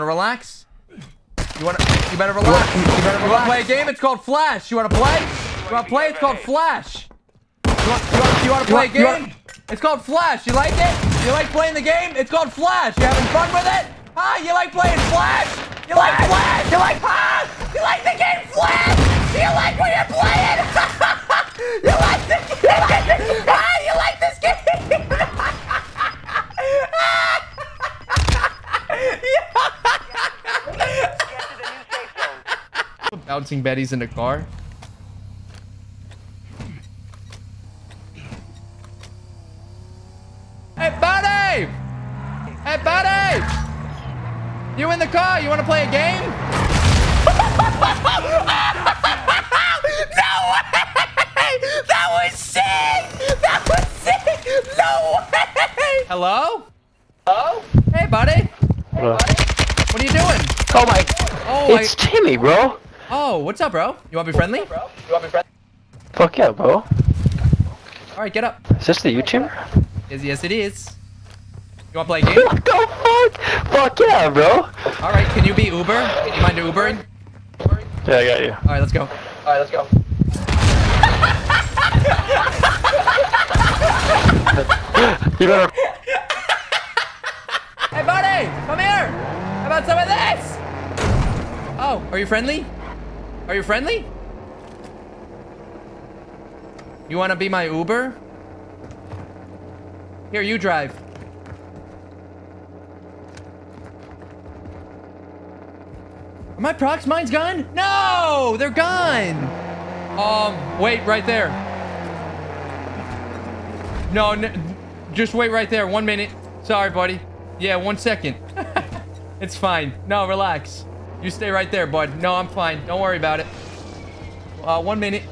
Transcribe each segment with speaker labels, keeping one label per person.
Speaker 1: Wanna relax? You wanna? You better relax. You, better relax. play a game? It's called Flash. You wanna play? You wanna play? It's called Flash. You want? You want? You wanna play a game? It's called Flash. You like it? You like playing the game? It's called Flash. You having fun with it? Huh? You like playing Flash? You like Flash? You like? Huh? You like the game Flash? Do you like when you're playing? you like the game? Huh? You like this game? Bouncing Betty's in the car. Hey, buddy! Hey, buddy! You in the car? You want to play a game? no way! That was sick! That was sick! No way! Hello? Hello? Hey, buddy. Hey, buddy. What are you doing?
Speaker 2: Oh my!
Speaker 1: Oh,
Speaker 2: it's I... Timmy, bro.
Speaker 1: Oh, what's up, bro? You want to be friendly? bro? You want to be friendly?
Speaker 2: Fuck yeah, bro.
Speaker 1: All right, get up.
Speaker 2: Is this the YouTuber?
Speaker 1: Yes, yes, it is. You want to play a game?
Speaker 2: What the fuck? Fuck yeah, bro.
Speaker 1: All right, can you be Uber? You mind Ubering?
Speaker 2: Yeah, I got you.
Speaker 1: All right, let's go. All right, let's go.
Speaker 2: you better.
Speaker 1: Hey, buddy, come here. How about some of this? Oh, are you friendly? Are you friendly? You want to be my Uber? Here, you drive. Are my prox mines gone? No, they're gone. Um, wait right there. No, no, just wait right there. One minute. Sorry, buddy. Yeah, one second. it's fine. No, relax. You stay right there, bud. No, I'm fine. Don't worry about it. Uh, one minute.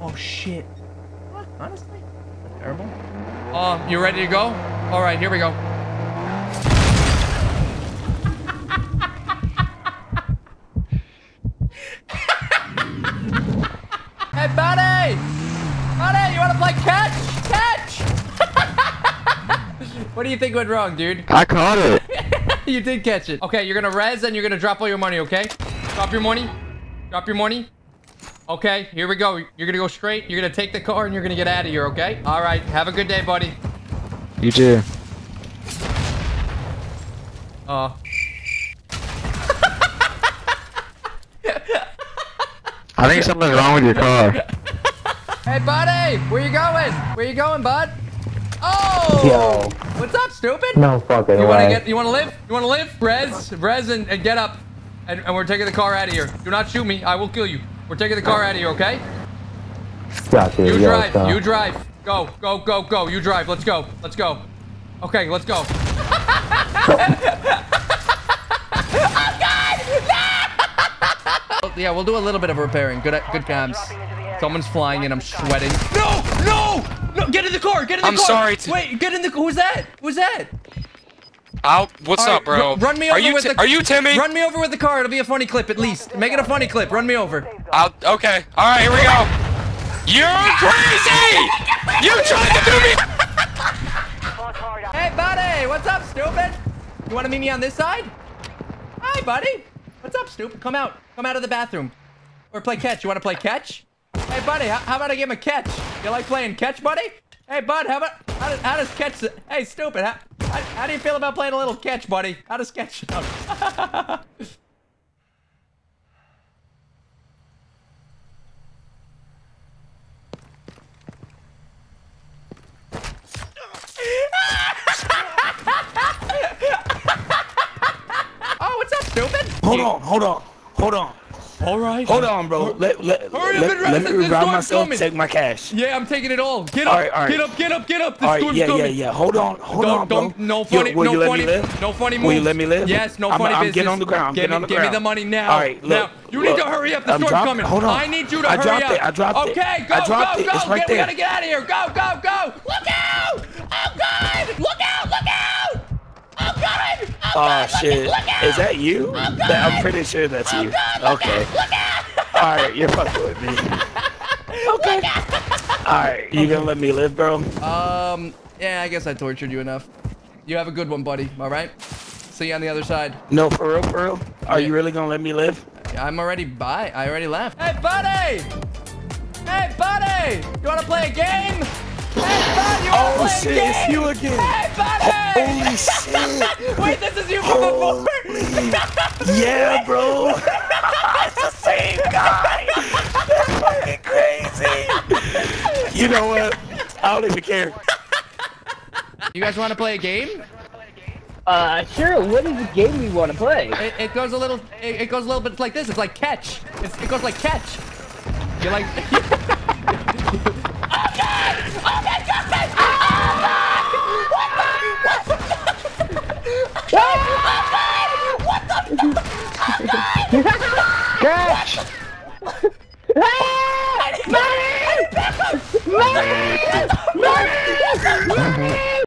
Speaker 1: Oh, shit. Honestly? Terrible. Uh, you ready to go? All right, here we go. Hey, buddy! Buddy, you want to play catch? Catch! what do you think went wrong, dude?
Speaker 2: I caught it.
Speaker 1: you did catch it. Okay, you're gonna res and you're gonna drop all your money, okay? Drop your money. Drop your money. Okay, here we go. You're gonna go straight. You're gonna take the car and you're gonna get out of here, okay? All right, have a good day, buddy.
Speaker 2: You too.
Speaker 1: Uh.
Speaker 2: I think something's wrong with your car.
Speaker 1: Hey, buddy! Where you going? Where you going, bud? Oh!
Speaker 2: Yo.
Speaker 1: What's up, stupid?
Speaker 2: No fucking
Speaker 1: you
Speaker 2: wanna
Speaker 1: way. Get, you wanna live? You wanna live? Res, res, and, and get up. And, and, we're taking the car out of here. Do not shoot me. I will kill you. We're taking the car out of here, okay?
Speaker 2: Got you.
Speaker 1: You drive. Yo, you drive. Go, go, go, go. You drive. Let's go. Let's go. Okay, let's go. Oh God! yeah, we'll do a little bit of repairing. Good, good cams. Someone's flying and I'm sweating. No, no! Get in the car. Get in the
Speaker 3: I'm
Speaker 1: car.
Speaker 3: I'm sorry.
Speaker 1: Wait, get in the. Car. Who's that? Who's that?
Speaker 3: I'll. What's up, bro?
Speaker 1: run me over
Speaker 3: are you
Speaker 1: with the.
Speaker 3: Are you Timmy?
Speaker 1: Run me over with the car. It'll be a funny clip at least. Make it a funny clip. Run me over.
Speaker 3: I'll. Okay. All right. Here we go. You're crazy. you tried to do me.
Speaker 1: Hey, buddy. What's up, stupid? You want to meet me on this side? Hi, buddy. What's up, stupid? Come out. Come out of the bathroom. Or play catch. You want to play catch? Hey, buddy, how, how, about I give him a catch? You like playing catch, buddy? Hey, bud, how about... How does, how does catch... Hey, stupid, how, how, how, do you feel about playing a little catch, buddy? How does catch oh, what's up, stupid?
Speaker 4: Hold on, hold on, hold on.
Speaker 1: All right.
Speaker 4: Hold on, bro. Let, let,
Speaker 1: Hurry
Speaker 4: let,
Speaker 1: up
Speaker 4: let, me revive myself take my cash.
Speaker 1: Yeah, I'm taking it all. Get up.
Speaker 4: All right, all right.
Speaker 1: Get up, get up, get up. The
Speaker 4: all right,
Speaker 1: storm's
Speaker 4: yeah,
Speaker 1: coming.
Speaker 4: yeah, yeah. yeah. Hold on, hold
Speaker 1: don't,
Speaker 4: on, bro.
Speaker 1: Don't, no funny,
Speaker 4: Yo, will
Speaker 1: no
Speaker 4: you let
Speaker 1: funny,
Speaker 4: me live?
Speaker 1: no funny moves.
Speaker 4: Will you let me live?
Speaker 1: Yes, no
Speaker 4: I'm,
Speaker 1: funny
Speaker 4: I'm
Speaker 1: business.
Speaker 4: getting on the ground. I'm
Speaker 1: give
Speaker 4: getting
Speaker 1: me,
Speaker 4: on the
Speaker 1: give
Speaker 4: ground.
Speaker 1: me the money now.
Speaker 4: All right, look.
Speaker 1: Now, you
Speaker 4: look,
Speaker 1: need to hurry up. The
Speaker 4: I'm
Speaker 1: storm's coming.
Speaker 4: Hold on.
Speaker 1: I need you to
Speaker 4: I
Speaker 1: hurry
Speaker 4: dropped
Speaker 1: up.
Speaker 4: it. I dropped it.
Speaker 1: Okay, go,
Speaker 4: I dropped
Speaker 1: go,
Speaker 4: it.
Speaker 1: go.
Speaker 4: It's right
Speaker 1: get,
Speaker 4: there.
Speaker 1: We gotta get out of here. Go, go, go. Look out. Oh, God. Look out, look out. I'm coming. I'm
Speaker 4: Oh
Speaker 1: coming.
Speaker 4: shit! Is that you?
Speaker 1: I'm
Speaker 4: I'm pretty sure that's
Speaker 1: Oh,
Speaker 4: you.
Speaker 1: God, look
Speaker 4: Okay.
Speaker 1: out. Look out.
Speaker 4: All right, you're fucking with me. Okay. All right, you gonna let me live, bro?
Speaker 1: Um, yeah, I guess I tortured you enough. You have a good one, buddy. All right. See you on the other side.
Speaker 4: No, for real, for real. Are you really gonna let me live?
Speaker 1: I'm already by. I already left. Hey, buddy! Hey, buddy! You want to play a game? Hey, bud, you want to
Speaker 4: Oh
Speaker 1: play
Speaker 4: shit,
Speaker 1: a game?
Speaker 4: it's you again.
Speaker 1: Hey, buddy!
Speaker 4: Holy shit.
Speaker 1: Wait, this is you from before.
Speaker 4: Yeah, bro. it's the same guy. That's fucking crazy. You know what? I don't even care.
Speaker 1: You guys want to play a game?
Speaker 5: Uh, sure. What is the game we want to play?
Speaker 1: It, it goes a little. It, it goes a little bit like this. It's like catch. It's, it goes like catch. You're like.
Speaker 5: Catch! Money! Money! Money!